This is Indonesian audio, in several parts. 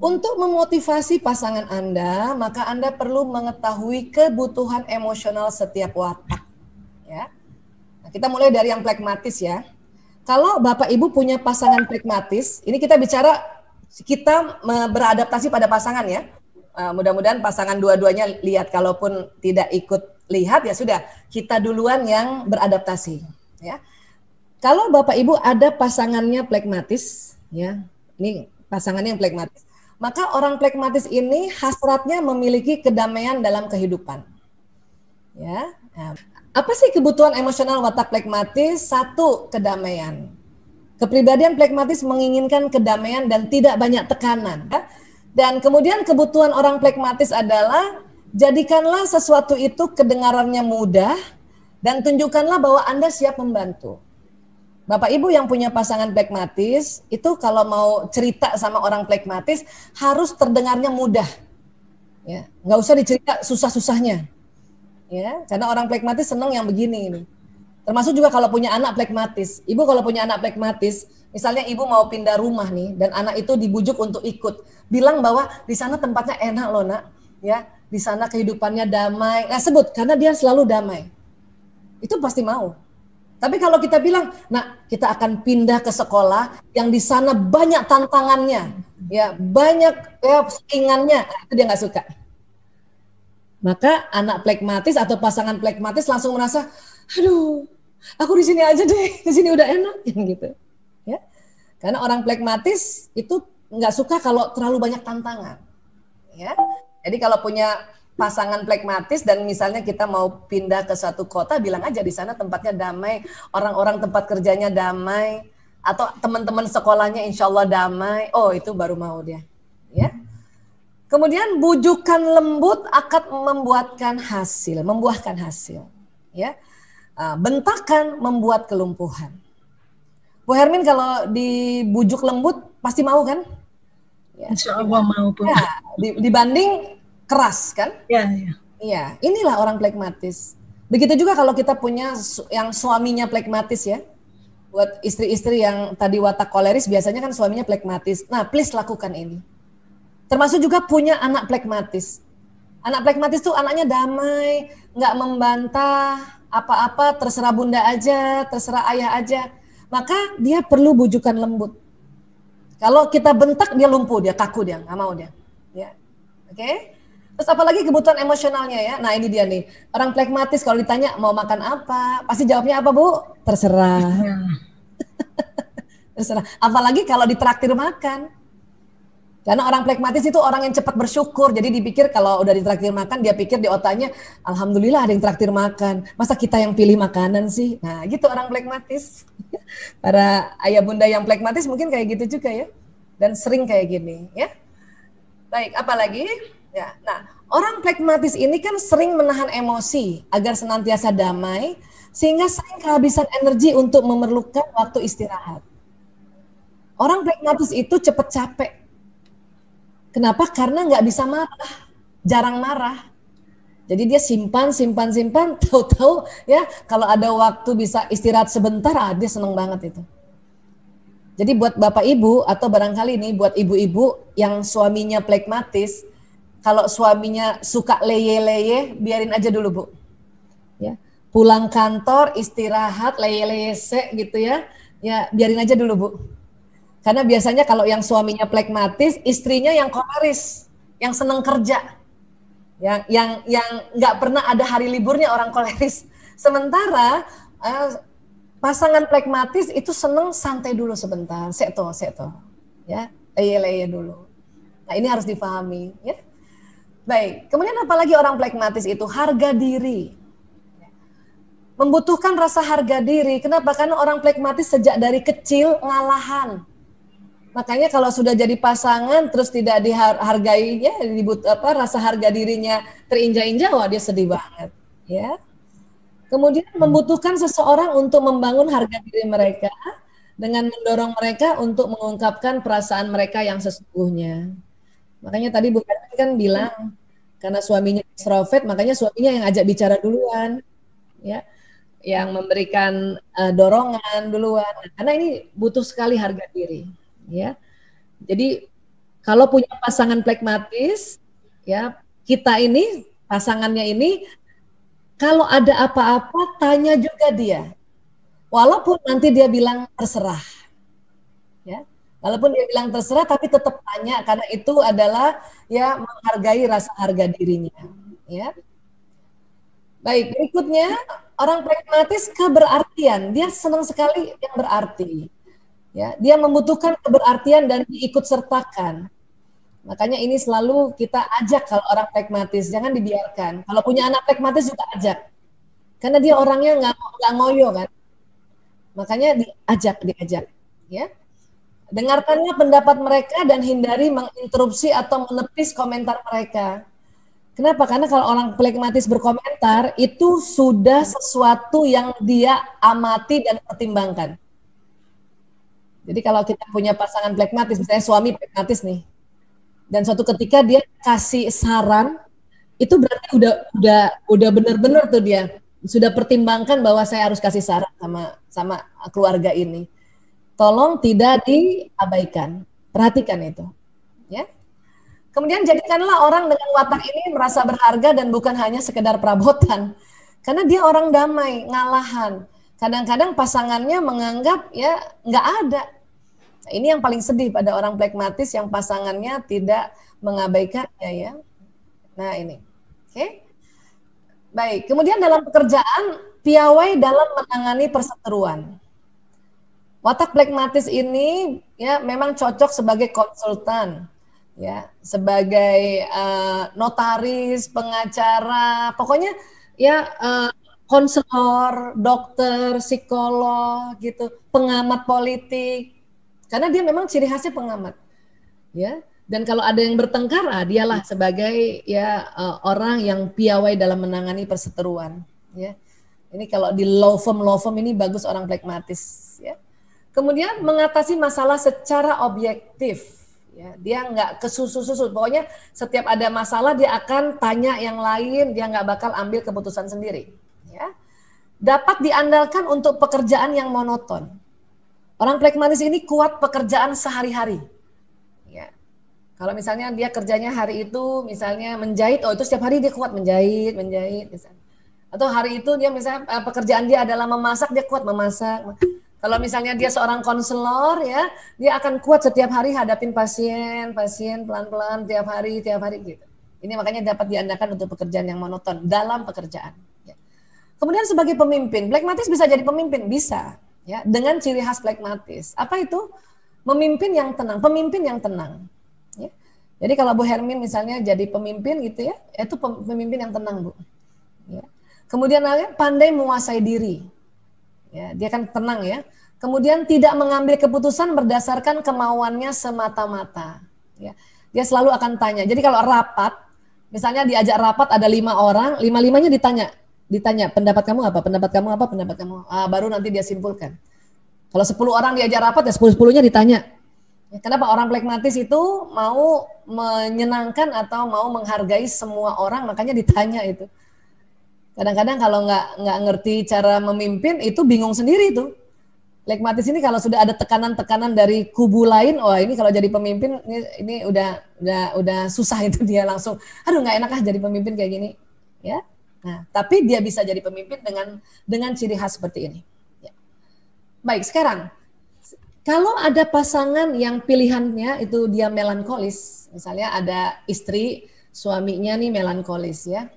Untuk memotivasi pasangan Anda, maka Anda perlu mengetahui kebutuhan emosional setiap watak. Ya. Nah, kita mulai dari yang pragmatis ya. Kalau Bapak Ibu punya pasangan pragmatis, ini kita bicara kita beradaptasi pada pasangan ya. Uh, mudah-mudahan pasangan dua-duanya lihat kalaupun tidak ikut lihat ya sudah kita duluan yang beradaptasi ya. Kalau Bapak Ibu ada pasangannya pragmatis ya. Ini pasangannya yang pragmatis maka orang pragmatis ini hasratnya memiliki kedamaian dalam kehidupan. Ya. Apa sih kebutuhan emosional watak pragmatis? Satu, kedamaian. Kepribadian pragmatis menginginkan kedamaian dan tidak banyak tekanan. Ya. Dan kemudian kebutuhan orang pragmatis adalah jadikanlah sesuatu itu kedengarannya mudah dan tunjukkanlah bahwa Anda siap membantu. Bapak Ibu yang punya pasangan plekmatis itu kalau mau cerita sama orang plekmatis harus terdengarnya mudah. Ya, nggak usah dicerita susah-susahnya. Ya, karena orang plekmatis senang yang begini ini. Termasuk juga kalau punya anak plekmatis. Ibu kalau punya anak plekmatis, misalnya ibu mau pindah rumah nih dan anak itu dibujuk untuk ikut, bilang bahwa di sana tempatnya enak loh nak, ya di sana kehidupannya damai. Nah sebut karena dia selalu damai. Itu pasti mau tapi kalau kita bilang, nah kita akan pindah ke sekolah yang di sana banyak tantangannya, ya banyak ya ingannya, nah, itu dia nggak suka. Maka anak plekmatis atau pasangan plekmatis langsung merasa, aduh, aku di sini aja deh, di sini udah enak, gitu. Ya, karena orang plekmatis itu nggak suka kalau terlalu banyak tantangan. Ya, jadi kalau punya pasangan plekmatis dan misalnya kita mau pindah ke satu kota bilang aja di sana tempatnya damai orang-orang tempat kerjanya damai atau teman-teman sekolahnya insya Allah damai. Oh itu baru mau dia ya. Kemudian bujukan lembut akan membuatkan hasil membuahkan hasil ya. Ah, bentakan membuat kelumpuhan. Bu Hermin kalau dibujuk lembut pasti mau kan? Ya. Insya Allah mau. Ya, dibanding keras kan? Iya, iya. Iya, inilah orang plekmatis. Begitu juga kalau kita punya yang suaminya plekmatis ya. Buat istri-istri yang tadi watak koleris biasanya kan suaminya plekmatis. Nah, please lakukan ini. Termasuk juga punya anak plekmatis. Anak plekmatis tuh anaknya damai, nggak membantah, apa-apa terserah bunda aja, terserah ayah aja. Maka dia perlu bujukan lembut. Kalau kita bentak dia lumpuh, dia kaku dia, nggak mau dia. Ya, oke? Okay? Terus apalagi kebutuhan emosionalnya ya. Nah ini dia nih. Orang plekmatis kalau ditanya mau makan apa, pasti jawabnya apa Bu? Terserah. Terserah. Apalagi kalau ditraktir makan. Karena orang plekmatis itu orang yang cepat bersyukur. Jadi dipikir kalau udah ditraktir makan, dia pikir di otaknya, Alhamdulillah ada yang traktir makan. Masa kita yang pilih makanan sih? Nah gitu orang plekmatis. Para ayah bunda yang plekmatis mungkin kayak gitu juga ya. Dan sering kayak gini ya. Baik, apalagi? Ya, nah orang pragmatis ini kan sering menahan emosi agar senantiasa damai, sehingga sering kehabisan energi untuk memerlukan waktu istirahat. Orang pragmatis itu cepat capek. Kenapa? Karena nggak bisa marah, jarang marah. Jadi dia simpan, simpan, simpan, tahu-tahu ya kalau ada waktu bisa istirahat sebentar, ah, dia seneng banget itu. Jadi buat bapak ibu atau barangkali ini buat ibu-ibu yang suaminya pragmatis, kalau suaminya suka leye-leye, biarin aja dulu, Bu. Ya. Pulang kantor, istirahat, leye-leye se gitu ya. Ya, biarin aja dulu, Bu. Karena biasanya kalau yang suaminya plekmatis, istrinya yang koleris, yang seneng kerja. Yang yang yang nggak pernah ada hari liburnya orang koleris. Sementara uh, pasangan plekmatis itu seneng santai dulu sebentar, seto, seto. Ya, leye-leye dulu. Nah, ini harus dipahami, ya. Baik, kemudian apalagi orang plekmatis itu harga diri. Membutuhkan rasa harga diri. Kenapa? Karena orang plekmatis sejak dari kecil ngalahan. Makanya kalau sudah jadi pasangan terus tidak dihargai ya dibut apa rasa harga dirinya terinjak-injak wah dia sedih banget, ya. Kemudian membutuhkan seseorang untuk membangun harga diri mereka dengan mendorong mereka untuk mengungkapkan perasaan mereka yang sesungguhnya. Makanya tadi Bu kan bilang karena suaminya extrovert makanya suaminya yang ajak bicara duluan ya yang memberikan uh, dorongan duluan karena ini butuh sekali harga diri ya jadi kalau punya pasangan plekmatis, ya kita ini pasangannya ini kalau ada apa-apa tanya juga dia. Walaupun nanti dia bilang terserah. Walaupun dia bilang terserah tapi tetap tanya karena itu adalah ya menghargai rasa harga dirinya, ya. Baik, berikutnya orang pragmatis keberartian. Dia senang sekali yang berarti. Ya, dia membutuhkan keberartian dan diikut sertakan. Makanya ini selalu kita ajak kalau orang pragmatis, jangan dibiarkan. Kalau punya anak pragmatis juga ajak. Karena dia orangnya nggak nggak ngoyo kan. Makanya diajak, diajak. Ya. Dengarkannya pendapat mereka dan hindari menginterupsi atau menepis komentar mereka. Kenapa? Karena kalau orang plekmatis berkomentar itu sudah sesuatu yang dia amati dan pertimbangkan. Jadi kalau kita punya pasangan plekmatis, misalnya suami plekmatis nih, dan suatu ketika dia kasih saran, itu berarti udah udah udah benar-benar tuh dia sudah pertimbangkan bahwa saya harus kasih saran sama sama keluarga ini. Tolong tidak diabaikan, perhatikan itu, ya. Kemudian jadikanlah orang dengan watak ini merasa berharga dan bukan hanya sekedar perabotan. Karena dia orang damai, ngalahan. Kadang-kadang pasangannya menganggap ya nggak ada. Nah, ini yang paling sedih pada orang plekmatis yang pasangannya tidak mengabaikannya ya. Nah ini, oke. Okay? Baik, kemudian dalam pekerjaan, piawai dalam menangani perseteruan. Watak plekmatis ini ya memang cocok sebagai konsultan ya sebagai uh, notaris, pengacara, pokoknya ya uh, konselor, dokter, psikolog gitu, pengamat politik. Karena dia memang ciri khasnya pengamat. Ya. Dan kalau ada yang bertengkar, ah, dialah sebagai ya uh, orang yang piawai dalam menangani perseteruan, ya. Ini kalau di law firm law firm ini bagus orang pragmatis, ya. Kemudian mengatasi masalah secara objektif ya. Dia nggak kesusu-susu pokoknya setiap ada masalah dia akan tanya yang lain dia nggak bakal ambil keputusan sendiri ya. Dapat diandalkan untuk pekerjaan yang monoton. Orang plekmanis ini kuat pekerjaan sehari-hari ya. Kalau misalnya dia kerjanya hari itu misalnya menjahit oh itu setiap hari dia kuat menjahit menjahit misalnya. Atau hari itu dia misalnya eh, pekerjaan dia adalah memasak dia kuat memasak kalau misalnya dia seorang konselor ya, dia akan kuat setiap hari hadapin pasien, pasien pelan-pelan tiap hari, tiap hari gitu. Ini makanya dapat diandalkan untuk pekerjaan yang monoton dalam pekerjaan. Ya. Kemudian sebagai pemimpin, plekmatis bisa jadi pemimpin, bisa ya dengan ciri khas plekmatis. Apa itu? Memimpin yang tenang, pemimpin yang tenang. Ya. Jadi kalau Bu Hermin misalnya jadi pemimpin gitu ya, itu pemimpin yang tenang Bu. Ya. Kemudian pandai menguasai diri Ya, dia kan tenang ya. Kemudian tidak mengambil keputusan berdasarkan kemauannya semata-mata. Ya, dia selalu akan tanya. Jadi kalau rapat, misalnya diajak rapat ada lima orang, lima-limanya ditanya, ditanya pendapat kamu apa, pendapat kamu apa, pendapat kamu. Ah, baru nanti dia simpulkan. Kalau sepuluh orang diajak rapat ya sepuluh sepuluhnya ditanya. Ya, kenapa orang plekmatis itu mau menyenangkan atau mau menghargai semua orang, makanya ditanya itu. Kadang-kadang kalau nggak nggak ngerti cara memimpin itu bingung sendiri tuh. Lekmatis ini kalau sudah ada tekanan-tekanan dari kubu lain, wah ini kalau jadi pemimpin ini, ini udah udah udah susah itu dia langsung, aduh nggak enak ah jadi pemimpin kayak gini, ya. Nah, tapi dia bisa jadi pemimpin dengan dengan ciri khas seperti ini. Ya. Baik, sekarang kalau ada pasangan yang pilihannya itu dia melankolis, misalnya ada istri suaminya nih melankolis ya,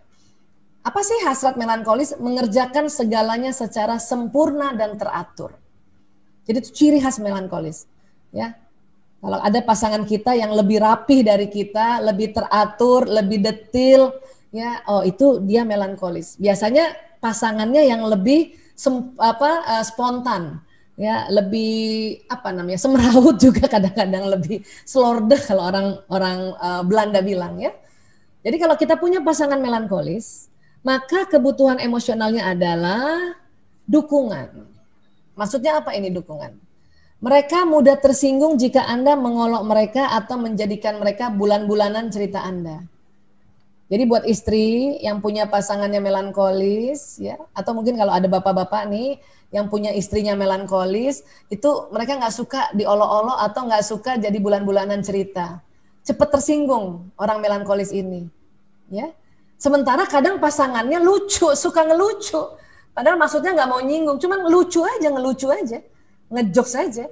apa sih hasrat melankolis? Mengerjakan segalanya secara sempurna dan teratur. Jadi itu ciri khas melankolis. Ya, kalau ada pasangan kita yang lebih rapih dari kita, lebih teratur, lebih detil, ya, oh itu dia melankolis. Biasanya pasangannya yang lebih sem, apa uh, spontan, ya, lebih apa namanya semrawut juga kadang-kadang lebih slorde kalau orang orang uh, Belanda bilang ya. Jadi kalau kita punya pasangan melankolis, maka kebutuhan emosionalnya adalah dukungan. Maksudnya apa ini dukungan? Mereka mudah tersinggung jika Anda mengolok mereka atau menjadikan mereka bulan-bulanan cerita Anda. Jadi buat istri yang punya pasangannya melankolis ya atau mungkin kalau ada bapak-bapak nih yang punya istrinya melankolis itu mereka nggak suka diolok-olok atau nggak suka jadi bulan-bulanan cerita. cepat tersinggung orang melankolis ini. Ya. Sementara kadang pasangannya lucu, suka ngelucu. Padahal maksudnya nggak mau nyinggung, cuman lucu aja, ngelucu aja, ngejok saja.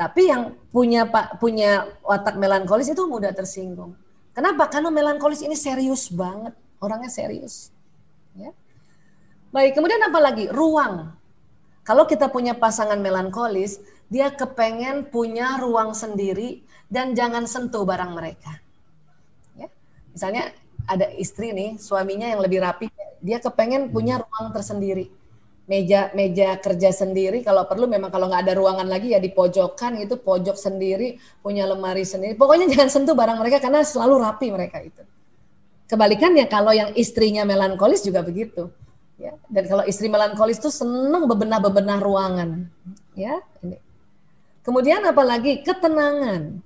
Tapi yang punya pak punya watak melankolis itu mudah tersinggung. Kenapa? Karena melankolis ini serius banget, orangnya serius. Ya. Baik, kemudian apa lagi? Ruang. Kalau kita punya pasangan melankolis, dia kepengen punya ruang sendiri dan jangan sentuh barang mereka. Ya. Misalnya ada istri nih, suaminya yang lebih rapi, dia kepengen punya ruang tersendiri. Meja meja kerja sendiri, kalau perlu memang kalau nggak ada ruangan lagi ya di pojokan itu pojok sendiri, punya lemari sendiri. Pokoknya jangan sentuh barang mereka karena selalu rapi mereka itu. Kebalikannya kalau yang istrinya melankolis juga begitu. Ya, dan kalau istri melankolis itu senang bebenah-bebenah ruangan. Ya, ini Kemudian apalagi ketenangan.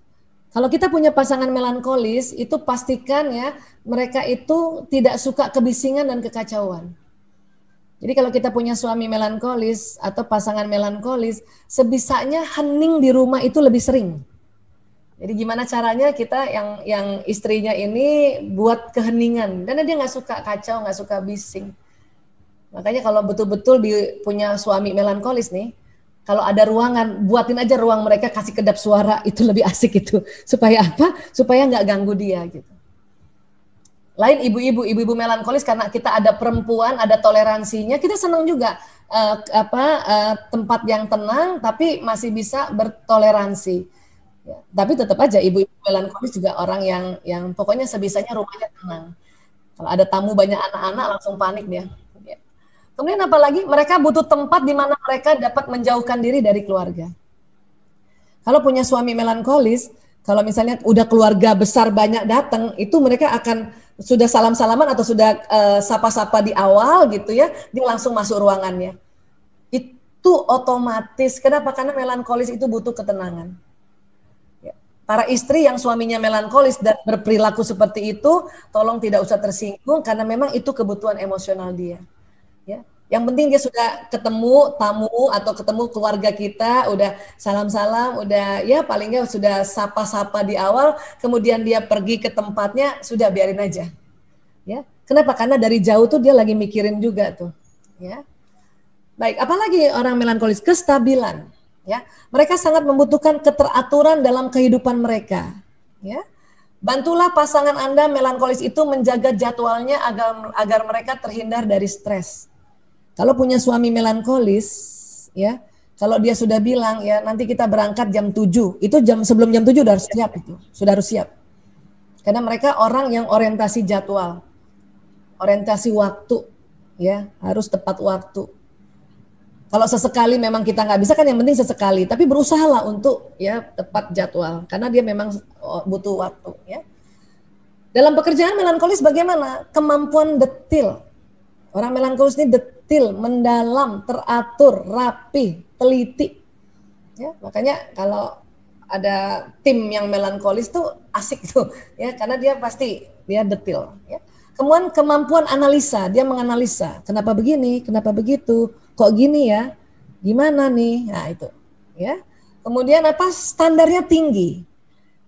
Kalau kita punya pasangan melankolis, itu pastikan ya mereka itu tidak suka kebisingan dan kekacauan. Jadi kalau kita punya suami melankolis atau pasangan melankolis, sebisanya hening di rumah itu lebih sering. Jadi gimana caranya kita yang yang istrinya ini buat keheningan, dan dia nggak suka kacau, nggak suka bising. Makanya kalau betul-betul punya suami melankolis nih, kalau ada ruangan, buatin aja ruang mereka kasih kedap suara itu lebih asik itu. Supaya apa? Supaya nggak ganggu dia gitu. Lain ibu-ibu, ibu-ibu melankolis karena kita ada perempuan, ada toleransinya, kita senang juga uh, apa uh, tempat yang tenang tapi masih bisa bertoleransi. Ya, tapi tetap aja ibu-ibu melankolis juga orang yang yang pokoknya sebisanya rumahnya tenang. Kalau ada tamu banyak anak-anak langsung panik dia. Kemudian apalagi mereka butuh tempat di mana mereka dapat menjauhkan diri dari keluarga. Kalau punya suami melankolis, kalau misalnya udah keluarga besar banyak datang, itu mereka akan sudah salam-salaman atau sudah uh, sapa-sapa di awal gitu ya, dia langsung masuk ruangannya. Itu otomatis. Kenapa? Karena melankolis itu butuh ketenangan. Ya. Para istri yang suaminya melankolis dan berperilaku seperti itu, tolong tidak usah tersinggung karena memang itu kebutuhan emosional dia ya yang penting dia sudah ketemu tamu atau ketemu keluarga kita, udah salam-salam, udah ya paling nggak sudah sapa-sapa di awal, kemudian dia pergi ke tempatnya, sudah biarin aja. Ya, kenapa? Karena dari jauh tuh dia lagi mikirin juga tuh. Ya, baik. Apalagi orang melankolis kestabilan. Ya, mereka sangat membutuhkan keteraturan dalam kehidupan mereka. Ya, bantulah pasangan anda melankolis itu menjaga jadwalnya agar agar mereka terhindar dari stres kalau punya suami melankolis, ya, kalau dia sudah bilang ya nanti kita berangkat jam 7, itu jam sebelum jam 7 sudah harus siap itu, sudah harus siap. Karena mereka orang yang orientasi jadwal, orientasi waktu, ya harus tepat waktu. Kalau sesekali memang kita nggak bisa kan yang penting sesekali, tapi berusahalah untuk ya tepat jadwal karena dia memang oh, butuh waktu ya. Dalam pekerjaan melankolis bagaimana? Kemampuan detil. Orang melankolis ini detil detail, mendalam, teratur, rapi, teliti. Ya, makanya kalau ada tim yang melankolis tuh asik tuh ya karena dia pasti dia detail ya. Kemudian kemampuan analisa, dia menganalisa, kenapa begini, kenapa begitu, kok gini ya, gimana nih, nah itu, ya. Kemudian apa standarnya tinggi.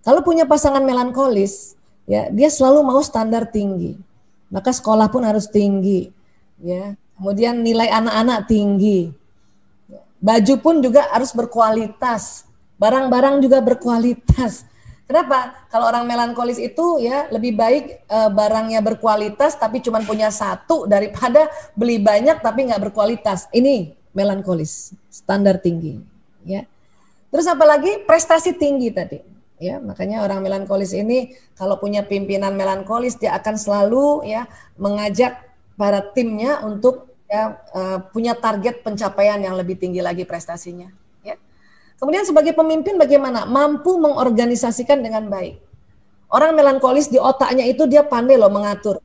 Kalau punya pasangan melankolis, ya dia selalu mau standar tinggi, maka sekolah pun harus tinggi, ya. Kemudian nilai anak-anak tinggi. Baju pun juga harus berkualitas. Barang-barang juga berkualitas. Kenapa? Kalau orang melankolis itu ya lebih baik e, barangnya berkualitas tapi cuma punya satu daripada beli banyak tapi nggak berkualitas. Ini melankolis, standar tinggi. Ya. Terus apalagi prestasi tinggi tadi. Ya, makanya orang melankolis ini kalau punya pimpinan melankolis dia akan selalu ya mengajak para timnya untuk ya uh, punya target pencapaian yang lebih tinggi lagi prestasinya. Ya. Kemudian sebagai pemimpin bagaimana? Mampu mengorganisasikan dengan baik. Orang melankolis di otaknya itu dia pandai loh mengatur.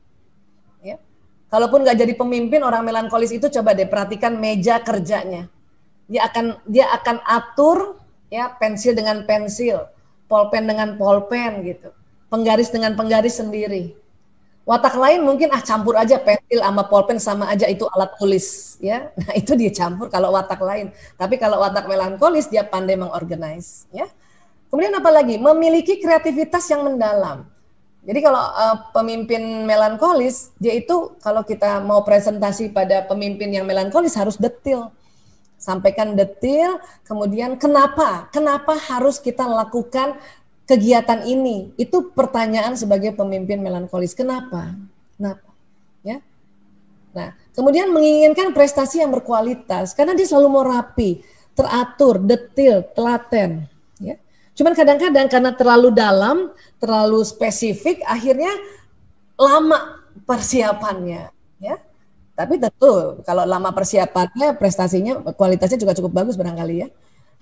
Ya. Kalaupun nggak jadi pemimpin, orang melankolis itu coba deh perhatikan meja kerjanya. Dia akan dia akan atur ya pensil dengan pensil, polpen dengan polpen gitu, penggaris dengan penggaris sendiri Watak lain mungkin ah campur aja pensil sama pulpen sama aja itu alat tulis ya. Nah, itu dia campur kalau watak lain. Tapi kalau watak melankolis dia pandai mengorganize ya. Kemudian apa lagi? Memiliki kreativitas yang mendalam. Jadi kalau uh, pemimpin melankolis, dia itu kalau kita mau presentasi pada pemimpin yang melankolis harus detil. Sampaikan detil, kemudian kenapa? Kenapa harus kita lakukan kegiatan ini? Itu pertanyaan sebagai pemimpin melankolis. Kenapa? Kenapa? Ya. Nah, kemudian menginginkan prestasi yang berkualitas karena dia selalu mau rapi, teratur, detil, telaten, ya. Cuman kadang-kadang karena terlalu dalam, terlalu spesifik, akhirnya lama persiapannya, ya. Tapi tentu kalau lama persiapannya, prestasinya, kualitasnya juga cukup bagus barangkali ya.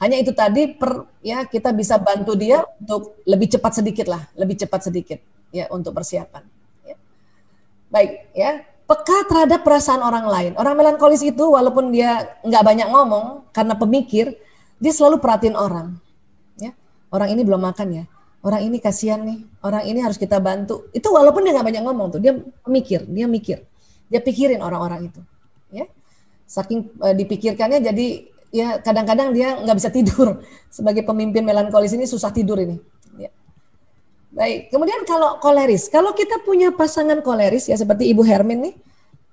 Hanya itu tadi per ya kita bisa bantu dia untuk lebih cepat sedikit lah, lebih cepat sedikit ya untuk persiapan. Ya. Baik ya, peka terhadap perasaan orang lain. Orang melankolis itu walaupun dia nggak banyak ngomong karena pemikir, dia selalu perhatiin orang orang ini belum makan ya, orang ini kasihan nih, orang ini harus kita bantu. Itu walaupun dia nggak banyak ngomong tuh, dia mikir, dia mikir, dia pikirin orang-orang itu, ya. Saking uh, dipikirkannya jadi ya kadang-kadang dia nggak bisa tidur sebagai pemimpin melankolis ini susah tidur ini. Ya. Baik, kemudian kalau koleris, kalau kita punya pasangan koleris ya seperti Ibu Hermin nih,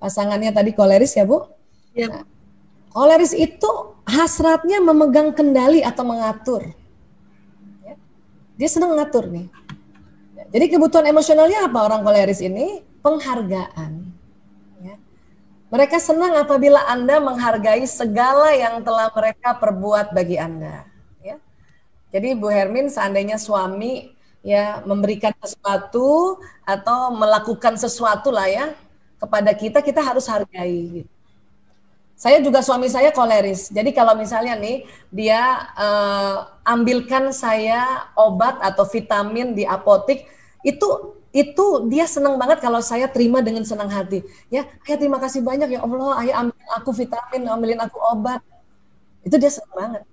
pasangannya tadi koleris ya Bu. Ya. Nah, koleris itu hasratnya memegang kendali atau mengatur dia senang ngatur nih. Jadi kebutuhan emosionalnya apa orang koleris ini? Penghargaan. Mereka senang apabila Anda menghargai segala yang telah mereka perbuat bagi Anda. Ya. Jadi Bu Hermin seandainya suami ya memberikan sesuatu atau melakukan sesuatu lah ya kepada kita, kita harus hargai. Saya juga suami saya koleris. Jadi kalau misalnya nih dia uh, ambilkan saya obat atau vitamin di apotik, itu itu dia senang banget kalau saya terima dengan senang hati. Ya, ayah terima kasih banyak ya Allah, ayah ambil aku vitamin, ambilin aku obat. Itu dia senang banget.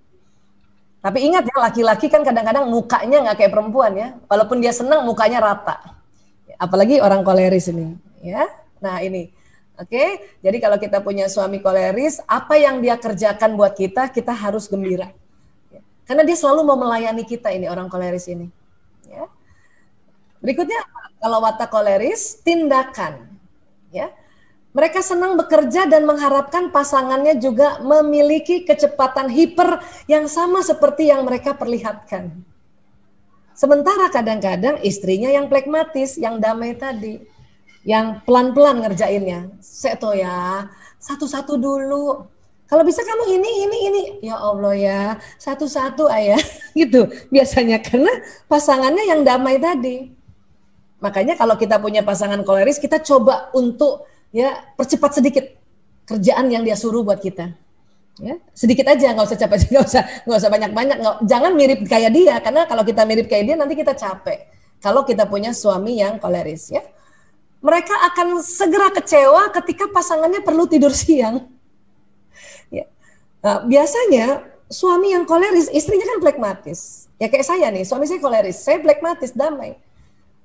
Tapi ingat ya, laki-laki kan kadang-kadang mukanya nggak kayak perempuan ya. Walaupun dia senang, mukanya rata. Apalagi orang koleris ini. Ya, nah ini Oke, jadi kalau kita punya suami koleris, apa yang dia kerjakan buat kita, kita harus gembira. Karena dia selalu mau melayani kita ini orang koleris ini. Ya. Berikutnya, kalau watak koleris, tindakan. Ya. Mereka senang bekerja dan mengharapkan pasangannya juga memiliki kecepatan hiper yang sama seperti yang mereka perlihatkan. Sementara kadang-kadang istrinya yang plekmatis, yang damai tadi yang pelan-pelan ngerjainnya. Seto ya, satu-satu dulu. Kalau bisa kamu ini, ini, ini. Ya Allah ya, satu-satu ayah. gitu biasanya. Karena pasangannya yang damai tadi. Makanya kalau kita punya pasangan koleris, kita coba untuk ya percepat sedikit kerjaan yang dia suruh buat kita. Ya, sedikit aja, nggak usah capek, nggak usah, nggak usah banyak-banyak. Jangan mirip kayak dia, karena kalau kita mirip kayak dia nanti kita capek. Kalau kita punya suami yang koleris, ya mereka akan segera kecewa ketika pasangannya perlu tidur siang. Ya. Nah, biasanya suami yang koleris, istrinya kan plekmatis. Ya kayak saya nih, suami saya koleris, saya plekmatis, damai.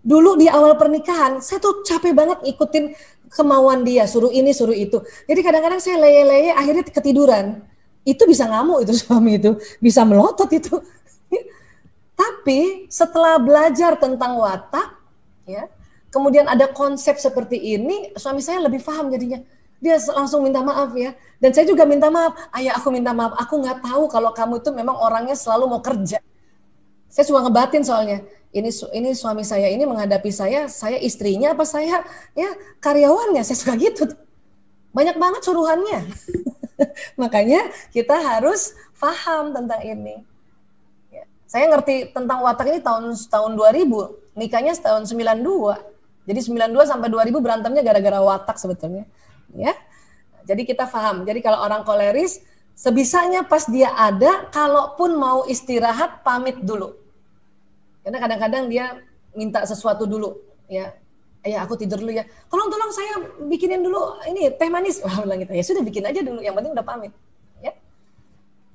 Dulu di awal pernikahan, saya tuh capek banget ikutin kemauan dia, suruh ini, suruh itu. Jadi kadang-kadang saya leye-leye, akhirnya ketiduran. Itu bisa ngamuk itu suami itu, bisa melotot itu. Tapi setelah belajar tentang watak, ya, kemudian ada konsep seperti ini, suami saya lebih paham jadinya. Dia langsung minta maaf ya. Dan saya juga minta maaf, ayah aku minta maaf, aku nggak tahu kalau kamu itu memang orangnya selalu mau kerja. Saya suka ngebatin soalnya. Ini ini suami saya ini menghadapi saya, saya istrinya apa saya ya karyawannya, saya suka gitu. Banyak banget suruhannya. Makanya kita harus paham tentang ini. Ya. Saya ngerti tentang watak ini tahun tahun 2000, nikahnya tahun 92 jadi 92 sampai 2000 berantemnya gara-gara watak sebetulnya. Ya. Jadi kita paham. Jadi kalau orang koleris sebisanya pas dia ada kalaupun mau istirahat pamit dulu. Karena kadang-kadang dia minta sesuatu dulu ya. Ya aku tidur dulu ya. Tolong tolong saya bikinin dulu ini teh manis. Wah bilang gitu. Ya sudah bikin aja dulu. Yang penting udah pamit. Ya.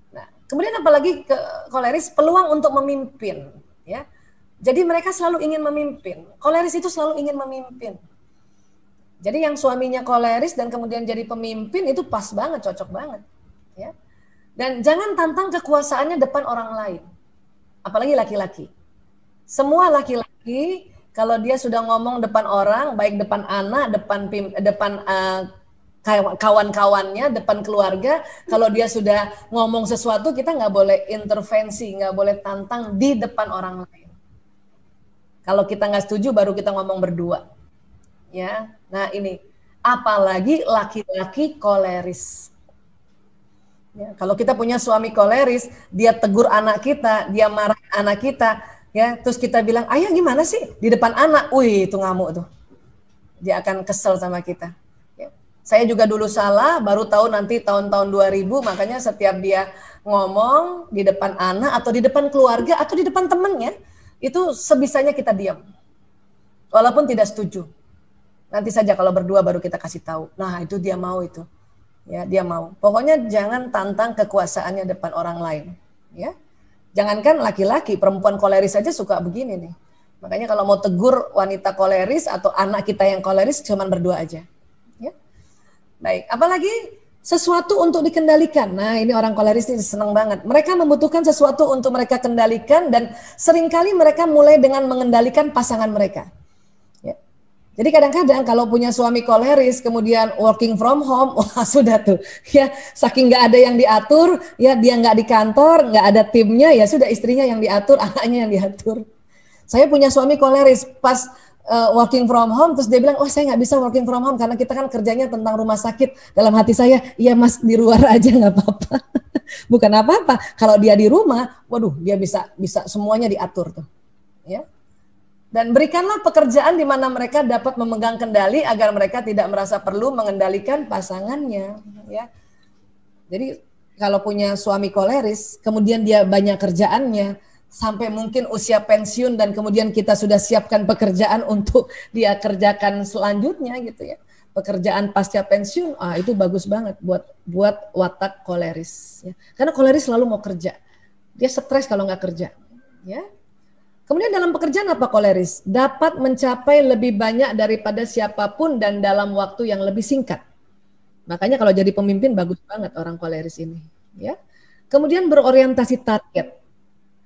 Nah, kemudian apalagi ke koleris peluang untuk memimpin ya jadi mereka selalu ingin memimpin. Koleris itu selalu ingin memimpin. Jadi yang suaminya koleris dan kemudian jadi pemimpin itu pas banget, cocok banget. Ya. Dan jangan tantang kekuasaannya depan orang lain. apalagi laki-laki. Semua laki-laki kalau dia sudah ngomong depan orang, baik depan anak, depan pim, depan uh, kawan-kawannya, depan keluarga, kalau dia sudah ngomong sesuatu, kita nggak boleh intervensi, nggak boleh tantang di depan orang lain. Kalau kita nggak setuju, baru kita ngomong berdua. Ya, nah ini, apalagi laki-laki koleris. Ya, kalau kita punya suami koleris, dia tegur anak kita, dia marah anak kita, ya terus kita bilang ayah gimana sih? Di depan anak. Wih itu ngamuk tuh. Dia akan kesel sama kita. Ya. saya juga dulu salah baru tahu nanti tahun-tahun 2000 makanya setiap dia ngomong di depan anak atau di depan keluarga atau di depan temennya itu sebisanya kita diam. Walaupun tidak setuju. Nanti saja kalau berdua baru kita kasih tahu. Nah itu dia mau itu. Ya dia mau. Pokoknya jangan tantang kekuasaannya depan orang lain. Ya Jangankan laki-laki, perempuan koleris saja suka begini nih. Makanya kalau mau tegur wanita koleris atau anak kita yang koleris cuman berdua aja. Ya. Baik, apalagi sesuatu untuk dikendalikan. Nah, ini orang koleris ini senang banget. Mereka membutuhkan sesuatu untuk mereka kendalikan dan sering kali mereka mulai dengan mengendalikan pasangan mereka. Jadi kadang-kadang kalau punya suami koleris kemudian working from home, wah sudah tuh ya saking nggak ada yang diatur, ya dia nggak di kantor, nggak ada timnya, ya sudah istrinya yang diatur, anaknya yang diatur. Saya punya suami koleris pas uh, working from home, terus dia bilang, oh saya nggak bisa working from home karena kita kan kerjanya tentang rumah sakit. Dalam hati saya, iya mas di luar aja nggak apa-apa. Bukan apa-apa. Kalau dia di rumah, waduh dia bisa bisa semuanya diatur tuh. Ya, dan berikanlah pekerjaan di mana mereka dapat memegang kendali agar mereka tidak merasa perlu mengendalikan pasangannya ya. Jadi kalau punya suami koleris kemudian dia banyak kerjaannya sampai mungkin usia pensiun dan kemudian kita sudah siapkan pekerjaan untuk dia kerjakan selanjutnya gitu ya. Pekerjaan pasca pensiun ah itu bagus banget buat buat watak koleris ya. Karena koleris selalu mau kerja. Dia stres kalau nggak kerja ya Kemudian dalam pekerjaan apa koleris? Dapat mencapai lebih banyak daripada siapa pun dan dalam waktu yang lebih singkat. Makanya kalau jadi pemimpin bagus banget orang koleris ini, ya. Kemudian berorientasi target.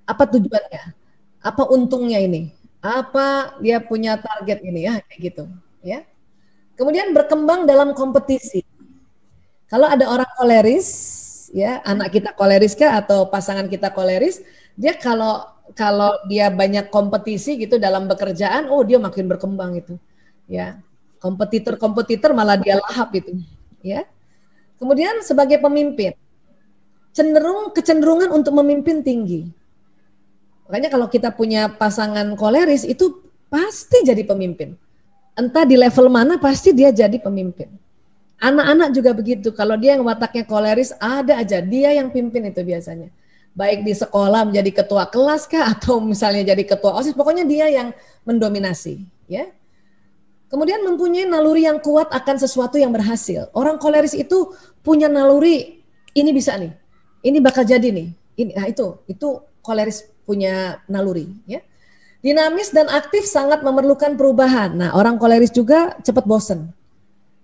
Apa tujuannya? Apa untungnya ini? Apa dia punya target ini ya kayak gitu, ya. Kemudian berkembang dalam kompetisi. Kalau ada orang koleris, ya, anak kita koleris kah atau pasangan kita koleris, dia kalau kalau dia banyak kompetisi gitu dalam bekerjaan, oh dia makin berkembang itu. Ya. Kompetitor-kompetitor malah dia lahap itu, ya. Kemudian sebagai pemimpin, cenderung kecenderungan untuk memimpin tinggi. Makanya kalau kita punya pasangan koleris itu pasti jadi pemimpin. Entah di level mana pasti dia jadi pemimpin. Anak-anak juga begitu. Kalau dia yang wataknya koleris ada aja dia yang pimpin itu biasanya baik di sekolah menjadi ketua kelas kah atau misalnya jadi ketua OSIS pokoknya dia yang mendominasi ya. Kemudian mempunyai naluri yang kuat akan sesuatu yang berhasil. Orang koleris itu punya naluri ini bisa nih ini bakal jadi nih. Ini nah itu itu koleris punya naluri ya. Dinamis dan aktif sangat memerlukan perubahan. Nah orang koleris juga cepat bosen.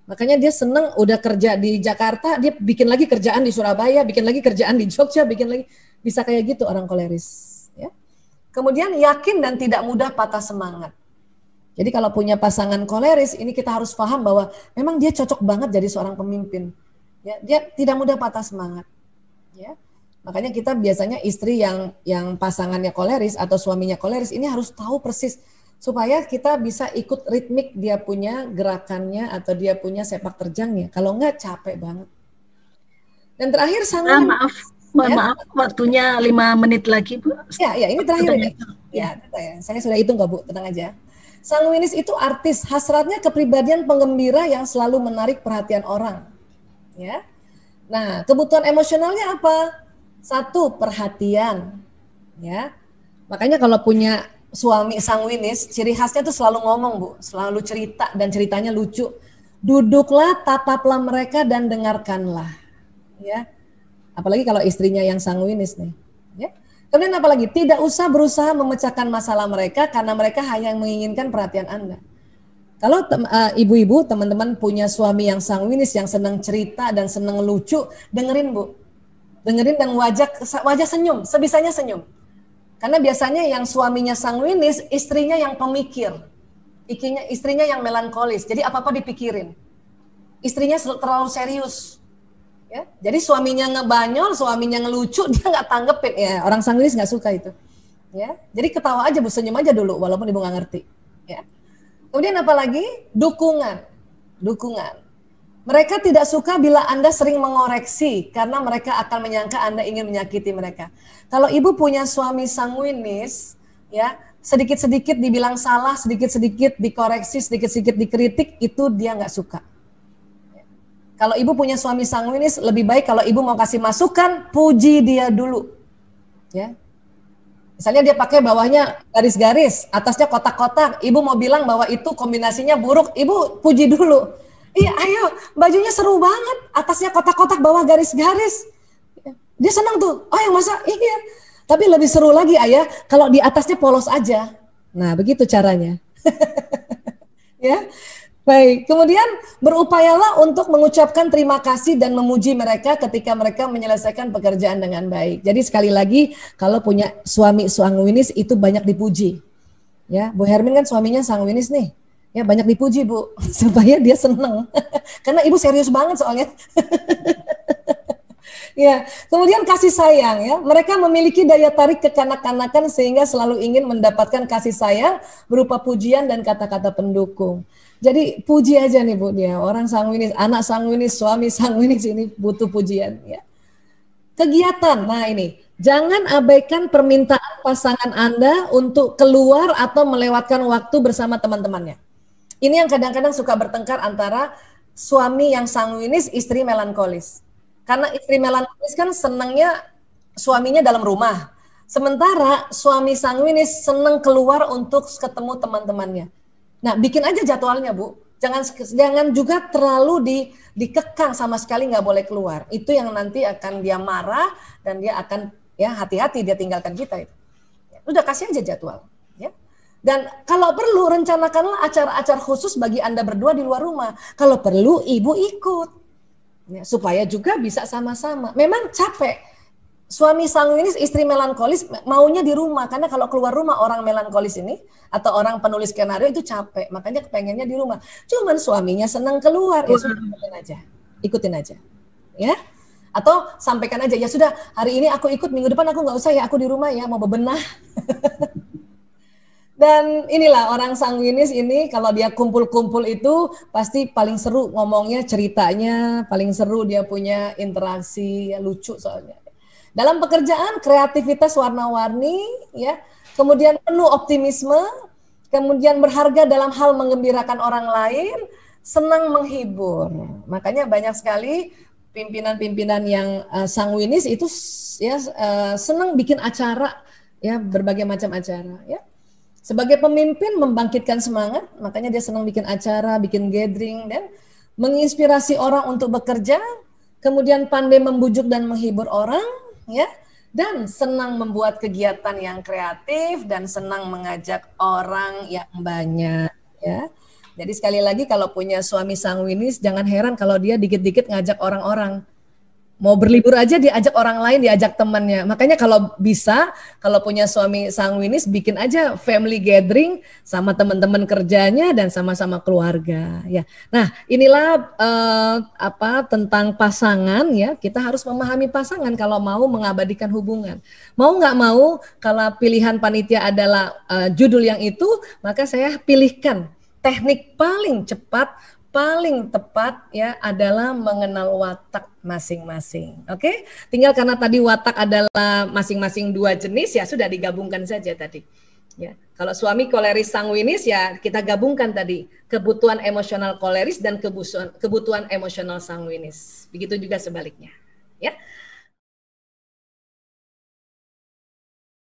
Makanya dia seneng udah kerja di Jakarta, dia bikin lagi kerjaan di Surabaya, bikin lagi kerjaan di Jogja, bikin lagi bisa kayak gitu orang koleris. Ya. Kemudian yakin dan tidak mudah patah semangat. Jadi kalau punya pasangan koleris, ini kita harus paham bahwa memang dia cocok banget jadi seorang pemimpin. Ya, dia tidak mudah patah semangat. Ya. Makanya kita biasanya istri yang yang pasangannya koleris atau suaminya koleris ini harus tahu persis supaya kita bisa ikut ritmik dia punya gerakannya atau dia punya sepak terjangnya. Kalau enggak capek banget. Dan terakhir sangat ah, maaf Mohon ya. maaf, waktunya lima menit lagi, Bu. Ya, ya, ini terakhir ini. Ya, ya, saya sudah hitung kok, Bu. Tenang aja. Sanguinis itu artis, hasratnya kepribadian penggembira yang selalu menarik perhatian orang. Ya. Nah, kebutuhan emosionalnya apa? Satu, perhatian. Ya. Makanya kalau punya suami sanguinis, ciri khasnya tuh selalu ngomong, Bu. Selalu cerita dan ceritanya lucu. Duduklah, tataplah mereka dan dengarkanlah. Ya Apalagi kalau istrinya yang sanguinis nih. Ya. Kemudian apalagi tidak usah berusaha memecahkan masalah mereka karena mereka hanya menginginkan perhatian Anda. Kalau uh, ibu-ibu, teman-teman punya suami yang sanguinis, yang senang cerita dan senang lucu, dengerin bu, dengerin dan wajah wajah senyum, sebisanya senyum. Karena biasanya yang suaminya sanguinis, istrinya yang pemikir. Istrinya yang melankolis. Jadi apa-apa dipikirin. Istrinya terlalu serius. Ya, jadi suaminya ngebanyol, suaminya ngelucu, dia nggak tanggepin. Ya, orang sanguinis nggak suka itu. Ya, jadi ketawa aja, bu senyum aja dulu, walaupun ibu nggak ngerti. Ya. Kemudian apa lagi? Dukungan. Dukungan. Mereka tidak suka bila Anda sering mengoreksi karena mereka akan menyangka Anda ingin menyakiti mereka. Kalau ibu punya suami sanguinis, ya sedikit-sedikit dibilang salah, sedikit-sedikit dikoreksi, sedikit-sedikit dikritik, itu dia nggak suka. Kalau ibu punya suami sanguinis, lebih baik kalau ibu mau kasih masukan, puji dia dulu. Ya, Misalnya dia pakai bawahnya garis-garis, atasnya kotak-kotak. Ibu mau bilang bahwa itu kombinasinya buruk, ibu puji dulu Iya, ayo, bajunya seru banget. Atasnya kotak-kotak, bawah garis-garis. Dia senang tuh. Oh, yang masa? Iya. Tapi lebih seru lagi, ayah, kalau di atasnya polos aja. Nah, begitu caranya. ya. Baik, kemudian berupayalah untuk mengucapkan terima kasih dan memuji mereka ketika mereka menyelesaikan pekerjaan dengan baik. Jadi sekali lagi, kalau punya suami sanguinis itu banyak dipuji. Ya, Bu Hermin kan suaminya sanguinis nih. Ya banyak dipuji bu. Supaya dia seneng. Karena ibu serius banget soalnya. Ya kemudian kasih sayang ya. Mereka memiliki daya tarik kekanak-kanakan sehingga selalu ingin mendapatkan kasih sayang berupa pujian dan kata-kata pendukung jadi puji aja nih bu dia orang sanguinis anak sanguinis suami sanguinis ini butuh pujian ya kegiatan nah ini Jangan abaikan permintaan pasangan Anda untuk keluar atau melewatkan waktu bersama teman-temannya. Ini yang kadang-kadang suka bertengkar antara suami yang sanguinis, istri melankolis. Karena istri melankolis kan senangnya suaminya dalam rumah. Sementara suami sanguinis senang keluar untuk ketemu teman-temannya. Nah, bikin aja jadwalnya, Bu. Jangan jangan juga terlalu di, dikekang sama sekali nggak boleh keluar. Itu yang nanti akan dia marah dan dia akan ya hati-hati dia tinggalkan kita itu. Udah kasih aja jadwal. Dan kalau perlu rencanakanlah acara-acara khusus bagi Anda berdua di luar rumah. Kalau perlu ibu ikut. Ya, supaya juga bisa sama-sama. Memang capek. Suami sanguinis, istri melankolis maunya di rumah. Karena kalau keluar rumah orang melankolis ini atau orang penulis skenario itu capek. Makanya kepengennya di rumah. Cuman suaminya senang keluar. Ya sudah ikutin aja. Ikutin aja. Ya. Atau sampaikan aja, ya sudah hari ini aku ikut, minggu depan aku nggak usah ya, aku di rumah ya, mau bebenah. Dan inilah orang sanguinis ini kalau dia kumpul-kumpul itu pasti paling seru ngomongnya ceritanya, paling seru dia punya interaksi ya, lucu soalnya. Dalam pekerjaan kreativitas warna-warni ya, kemudian penuh optimisme, kemudian berharga dalam hal mengembirakan orang lain, senang menghibur. Makanya banyak sekali pimpinan-pimpinan yang uh, sanguinis itu ya uh, senang bikin acara ya berbagai macam acara ya. Sebagai pemimpin membangkitkan semangat, makanya dia senang bikin acara, bikin gathering dan menginspirasi orang untuk bekerja, kemudian pandai membujuk dan menghibur orang, ya, dan senang membuat kegiatan yang kreatif dan senang mengajak orang yang banyak, ya. Jadi sekali lagi kalau punya suami sanguinis jangan heran kalau dia dikit-dikit ngajak orang-orang mau berlibur aja diajak orang lain, diajak temannya. Makanya kalau bisa, kalau punya suami sanguinis, bikin aja family gathering sama teman-teman kerjanya dan sama-sama keluarga. Ya, nah inilah uh, apa tentang pasangan ya. Kita harus memahami pasangan kalau mau mengabadikan hubungan. Mau nggak mau, kalau pilihan panitia adalah uh, judul yang itu, maka saya pilihkan teknik paling cepat paling tepat ya adalah mengenal watak masing-masing. Oke, tinggal karena tadi watak adalah masing-masing dua jenis ya sudah digabungkan saja tadi. Ya, kalau suami koleris sanguinis ya kita gabungkan tadi kebutuhan emosional koleris dan kebutuhan kebutuhan emosional sanguinis. Begitu juga sebaliknya. Ya.